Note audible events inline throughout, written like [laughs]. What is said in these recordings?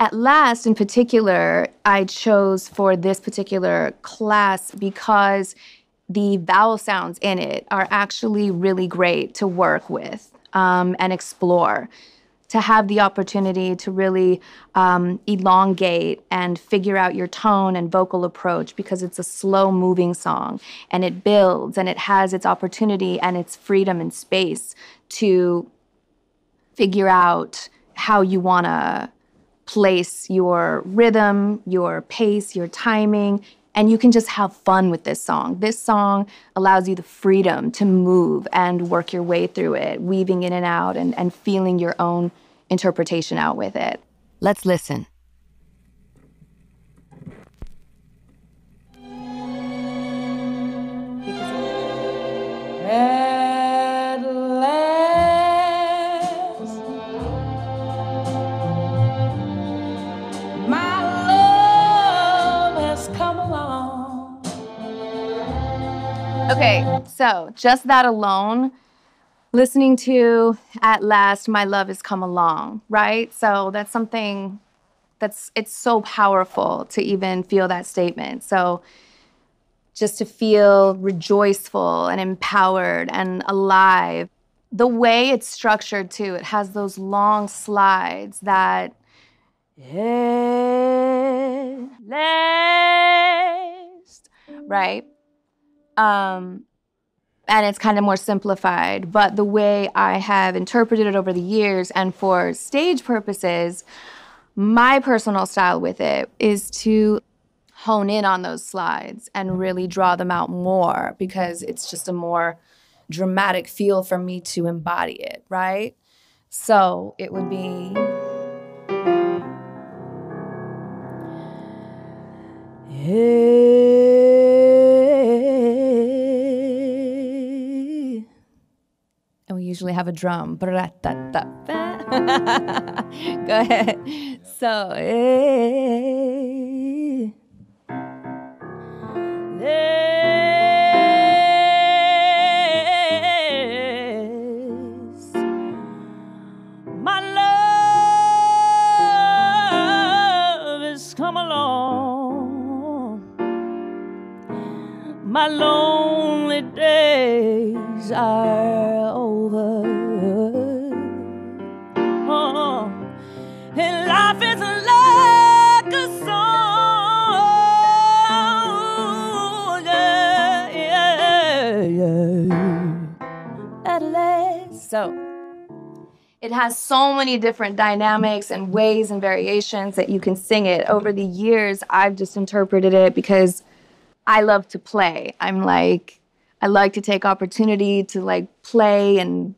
At last, in particular, I chose for this particular class because the vowel sounds in it are actually really great to work with um, and explore. To have the opportunity to really um, elongate and figure out your tone and vocal approach because it's a slow moving song and it builds and it has its opportunity and its freedom and space to figure out how you want to place your rhythm, your pace, your timing, and you can just have fun with this song. This song allows you the freedom to move and work your way through it, weaving in and out and, and feeling your own interpretation out with it. Let's listen. Okay, so just that alone, listening to At Last, My Love Has Come Along, right? So that's something that's, it's so powerful to even feel that statement. So just to feel rejoiceful and empowered and alive. The way it's structured, too, it has those long slides that. Last, right? Um, and it's kind of more simplified. But the way I have interpreted it over the years and for stage purposes, my personal style with it is to hone in on those slides and really draw them out more because it's just a more dramatic feel for me to embody it, right? So it would be. and usually have a drum. [laughs] Go ahead. So, eh, my love has come along. My lonely days are over. So it has so many different dynamics and ways and variations that you can sing it. Over the years, I've just interpreted it because I love to play. I'm like, I like to take opportunity to like play and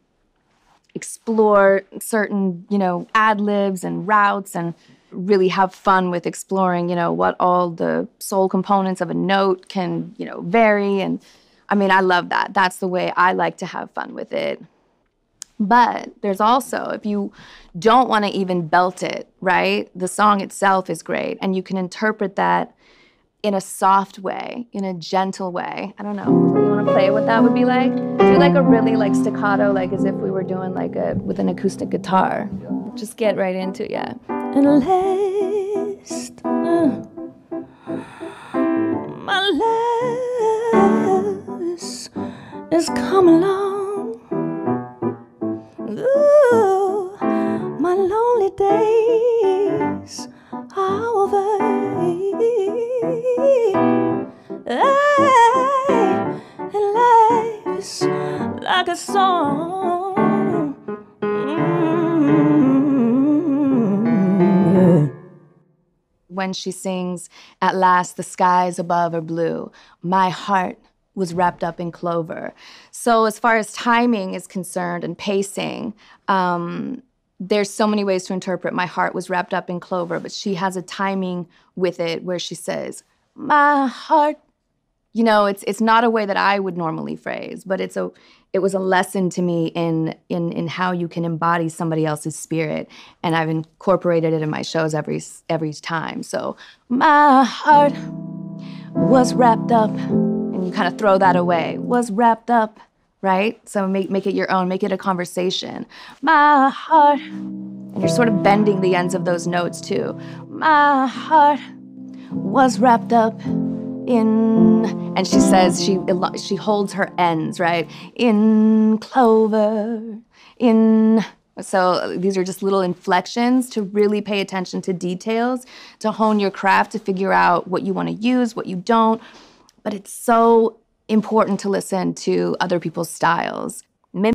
explore certain, you know, ad libs and routes and really have fun with exploring, you know, what all the soul components of a note can, you know, vary. And I mean, I love that. That's the way I like to have fun with it. But there's also, if you don't want to even belt it, right? The song itself is great. And you can interpret that in a soft way, in a gentle way. I don't know. You want to play what that would be like? Do like a really like staccato, like as if we were doing like a with an acoustic guitar. Just get right into it, yeah. And last, uh, my last is come along. Like a song. Mm-hmm. When she sings, At last the skies above are blue, my heart was wrapped up in clover. So, as far as timing is concerned and pacing, um, there's so many ways to interpret my heart was wrapped up in clover, but she has a timing with it where she says, My heart. You know, it's it's not a way that I would normally phrase, but it's a it was a lesson to me in in in how you can embody somebody else's spirit, and I've incorporated it in my shows every every time. So my heart was wrapped up, and you kind of throw that away. Was wrapped up right? So make, make it your own, make it a conversation. My heart. And you're sort of bending the ends of those notes too. My heart was wrapped up in and she says she she holds her ends right? In clover in so these are just little inflections to really pay attention to details to hone your craft to figure out what you want to use what you don't. But it's so important to listen to other people's styles